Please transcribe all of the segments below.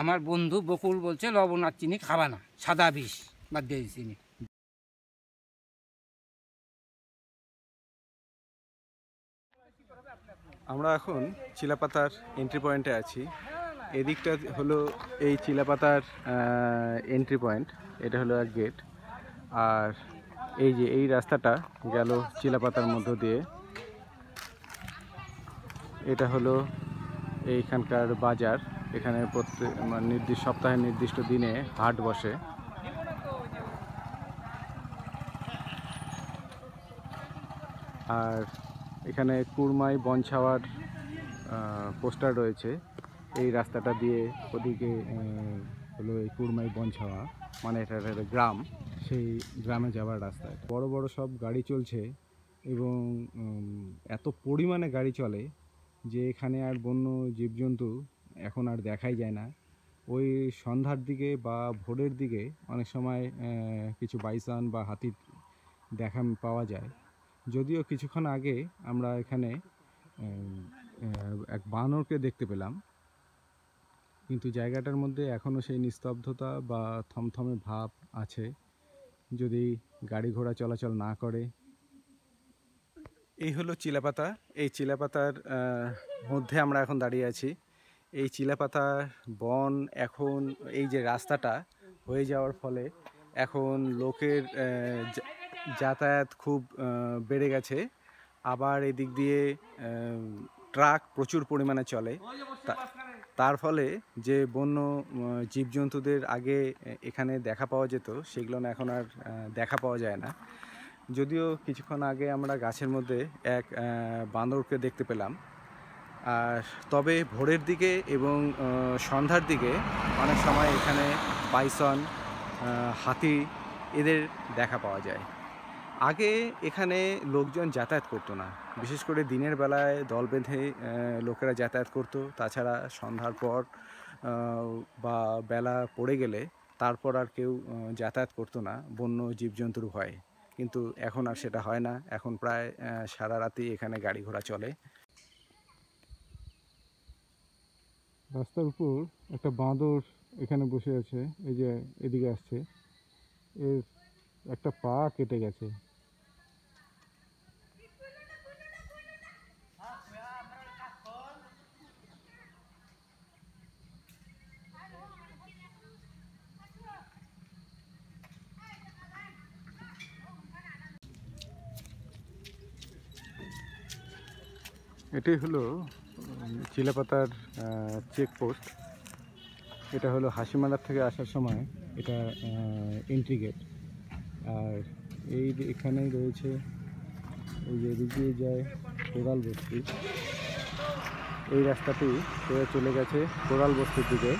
আমার বন্ধু বকুল বলছে লবণ আর চিনি খাবা না, সাদা বিষ বাদ দিয়ে চিনি আমরা এখন চিলাপাতার এন্ট্রি পয়েন্টে আছি। এদিকটা হলো এই চিলাপাতার এন্ট্রি পয়েন্ট এটা হলো এক গেট আর এই যে এই রাস্তাটা গেল চিলাপাতার মধ্য দিয়ে। এটা হলো এইখানকার বাজার, এখানে প্রত্যেক মানে নির্দিষ্ট, সপ্তাহের নির্দিষ্ট দিনে হাট বসে। আর এখানে কুরমাই বনছাওয়ার পোস্টার রয়েছে। এই রাস্তাটা দিয়ে ওদিকে হলো এই কুরমাই বনছাওয়া মানে এটা একটা গ্রাম। সেই গ্রামে যাওয়ার রাস্তা বড় বড় সব গাড়ি চলছে এবং এত পরিমাণে গাড়ি চলে যে এখানে আর বন্য জীবজন্তু এখন আর দেখাই যায় না। ওই সন্ধ্যার দিকে বা ভোরের দিকে অনেক সময় কিছু বাইসান বা হাতির দেখা পাওয়া যায়। যদিও কিছুক্ষণ আগে আমরা এখানে এক বানরকে দেখতে পেলাম। কিন্তু জায়গাটার মধ্যে এখনও সেই নিস্তব্ধতা বা থমথমে ভাব আছে। যদি গাড়ি ঘোড়া চলাচল না করে এই হলো চিলাপাতা। এই চিলাপাতার মধ্যে আমরা এখন দাঁড়িয়ে আছি। এই চিলাপাতার বন এখন এই যে রাস্তাটা হয়ে যাওয়ার ফলে এখন লোকের যাতায়াত খুব বেড়ে গেছে। আবার এদিক দিয়ে ট্রাক প্রচুর পরিমাণে চলে। তার ফলে যে বন্য জীবজন্তুদের আগে এখানে দেখা পাওয়া যেত, সেগুলো এখন আর দেখা পাওয়া যায় না। যদিও কিছুক্ষণ আগে আমরা গাছের মধ্যে এক আহ, বাঁদরকে দেখতে পেলাম। আর তবে ভোরের দিকে এবং সন্ধ্যার দিকে অনেক সময় এখানে বাইসন আহ, হাতি এদের দেখা পাওয়া যায়। আগে এখানে লোকজন যাতায়াত করতো না। বিশেষ করে দিনের বেলায় দল বেঁধে লোকেরা যাতায়াত করতো। তাছাড়া সন্ধ্যার পর বা বেলা পড়ে গেলে তারপর আর কেউ যাতায়াত করতো না। বন্য জীবজন্তুর ভয়ে। কিন্তু এখন আর সেটা হয় না। এখন প্রায় সারা রাতি এখানে গাড়ি ঘোড়া চলে। রাস্তার উপর একটা বাঁদর এখানে বসে আছে, এই যে এদিকে আসছে। এর একটা পা কেটে গেছে। এটাই হলো চিলাপাতার চেকপোস্ট এটা হলো হাসিমালার থেকে আসার সময় এটা এন্ট্রি গেট আর এই এখানেই রয়েছে, এই যে এদিক যায় কোরাল বস্তি। এই রাস্তাটি চলে গেছে কোরাল বস্তির দিকে।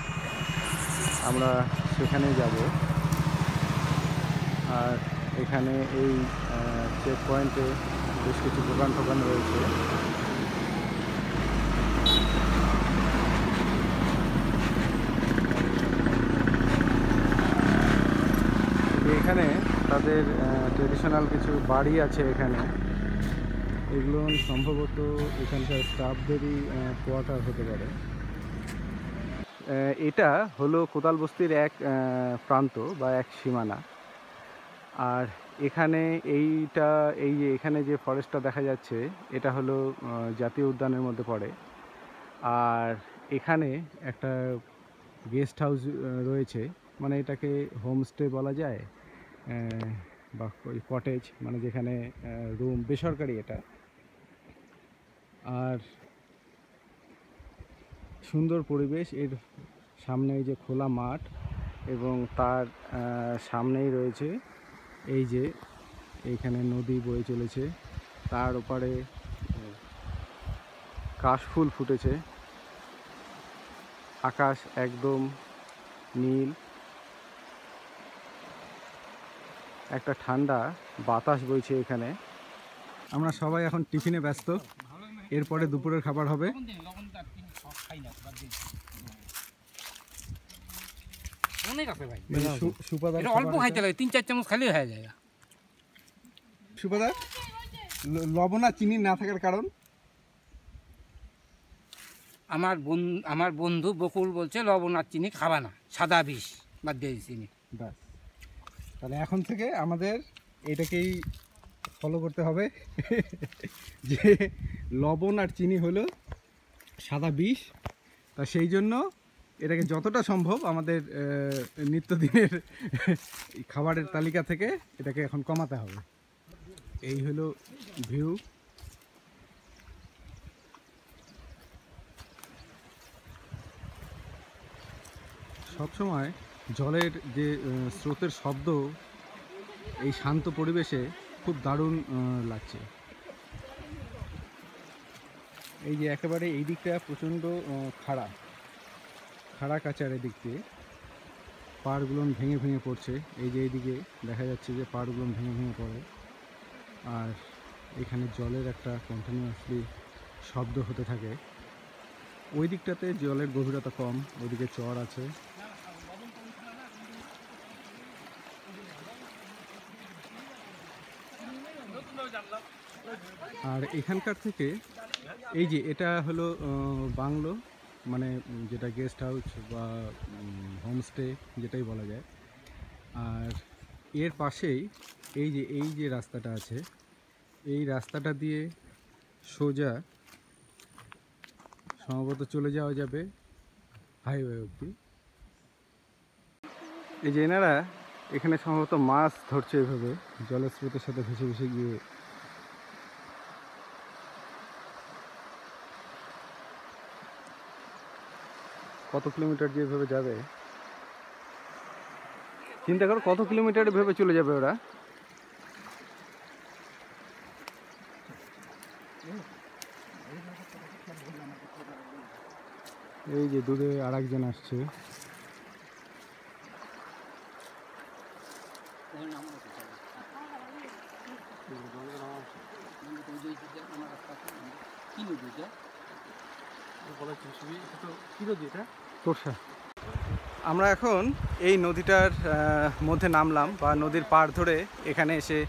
আমরা সেখানেই যাব। আর এখানে এই চেক পয়েন্টে বেশ কিছু দোকান টোকান রয়েছে। এখানে তাদের ট্রেডিশনাল কিছু বাড়ি আছে এখানে। এগুলো সম্ভবত এখানকার স্টাফদেরই কোয়ার্টার হতে পারে। এটা হলো কোদাল বস্তির এক প্রান্ত বা এক সীমানা। আর এখানে এইটা, এই যে এখানে যে ফরেস্টটা দেখা যাচ্ছে, এটা হলো জাতীয় উদ্যানের মধ্যে পড়ে। আর এখানে একটা গেস্ট হাউস রয়েছে। মানে এটাকে হোমস্টে বলা যায়। বা কটেজ মানে যেখানে রুম বেসরকারি এটা। আর সুন্দর পরিবেশ, এর সামনে এই যে খোলা মাঠ এবং তার সামনেই রয়েছে এই যে এইখানে নদী বয়ে চলেছে। তার ওপারে কাশফুল ফুটেছে। আকাশ একদম নীল। একটা ঠান্ডা বাতাস বইছে এখানে। আমরা সবাই এখন টিফিনে ব্যস্ত। এরপরে দুপুরের খাবার হবে। অল্প খাইতে লাগে তিন চার চামচ খালি হয়ে যায়। লবণ আর চিনি না থাকার কারণ? আমার বন্ধু আমার বন্ধু বকুল বলছে লবণ আর চিনি খাবা না সাদা বিষ বাদ দিয়ে চিনি ব্যাস। তাহলে এখন থেকে আমাদের এটাকেই ফলো করতে হবে যে লবণ আর চিনি হলো সাদা বিষ। তা সেই জন্য এটাকে যতটা সম্ভব আমাদের নিত্যদিনের খাবারের তালিকা থেকে এটাকে এখন কমাতে হবে। এই হলো ভিউ সবসময় জলের যে স্রোতের শব্দ, এই শান্ত পরিবেশে খুব দারুণ লাগছে। এই যে একেবারে এই দিকটা প্রচণ্ড খাড়া। খাড়া কাচার এদিক দিয়ে। পাড়গুলো ভেঙে ভেঙে পড়ছে। এই যে এইদিকে দেখা যাচ্ছে যে পাড়গুলো ভেঙে ভেঙে পড়ে। আর এখানে জলের একটা কন্টিনিউয়াসলি শব্দ হতে থাকে। ওই দিকটাতে জলের গভীরতা কম ওইদিকে চর আছে। আর এখানকার থেকে এই যে এটা হলো বাংলো মানে যেটা গেস্ট হাউস বা হোমস্টে যেটাই বলা যায়। আর এর পাশেই এই যে এই যে রাস্তাটা আছে, এই রাস্তাটা দিয়ে সোজা সম্ভবত চলে যাওয়া যাবে হাইওয়ে অবধি। এই যে এনারা এখানে সম্ভবত মাছ ধরছে এভাবে জলের স্রোতের সাথে ভেসে ভেসে গিয়ে কত কিলোমিটার যে এভাবে যাবে? চিন্তা করো, কত কিলোমিটার ভেবে চলে যাবে ওরা? এই যে দূরে আর একজন আসছে তোরসা। আমরা এখন এই নদীটার মধ্যে নামলাম বা নদীর পাড় ধরে এখানে এসে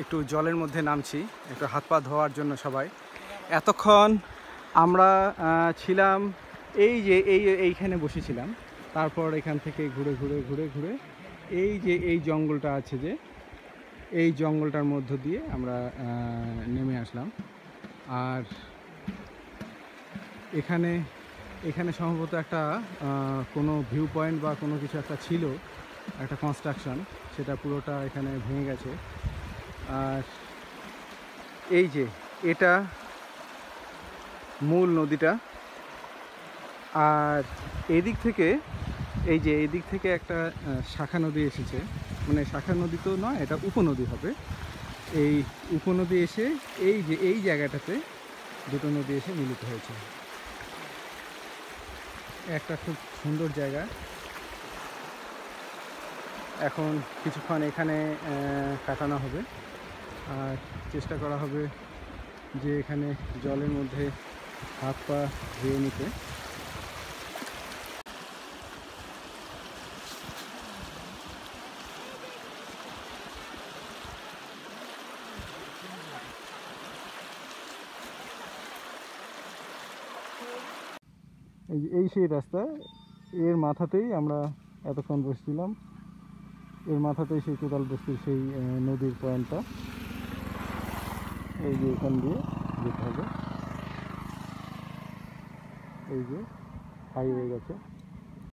একটু জলের মধ্যে নামছি একটু হাত পা ধোয়ার জন্য সবাই। এতক্ষণ আমরা ছিলাম এই যে এই এইখানে বসেছিলাম তারপর এখান থেকে ঘুরে ঘুরে ঘুরে ঘুরে এই যে এই জঙ্গলটা আছে যে এই জঙ্গলটার মধ্য দিয়ে আমরা নেমে আসলাম। আর এখানে এখানে সম্ভবত একটা কোনো ভিউ পয়েন্ট বা কোনো কিছু একটা ছিল, একটা কনস্ট্রাকশন সেটা পুরোটা এখানে ভেঙে গেছে। আর এই যে, এটা মূল নদীটা। আর এদিক থেকে, এই যে, এদিক থেকে একটা শাখা নদী এসেছে। মানে শাখা নদী তো নয়, এটা উপনদী হবে। এই উপনদী এসে, এই যে, এই জায়গাটাতে দুটো নদী এসে মিলিত হয়েছে। একটা খুব সুন্দর জায়গা। এখন কিছুক্ষণ এখানে কাটানো হবে। আর চেষ্টা করা হবে যে এখানে জলের মধ্যে হাত পা ধুয়ে নিতে। এই সেই রাস্তা। এর মাথাতেই আমরা এতক্ষণ বসছিলাম। এর মাথাতেই সেই কোদাল বস্তির সেই নদীর পয়েন্টটা। এই যে এখান দিয়ে যেতে হবে। এই যে হাইওয়ে গেছে।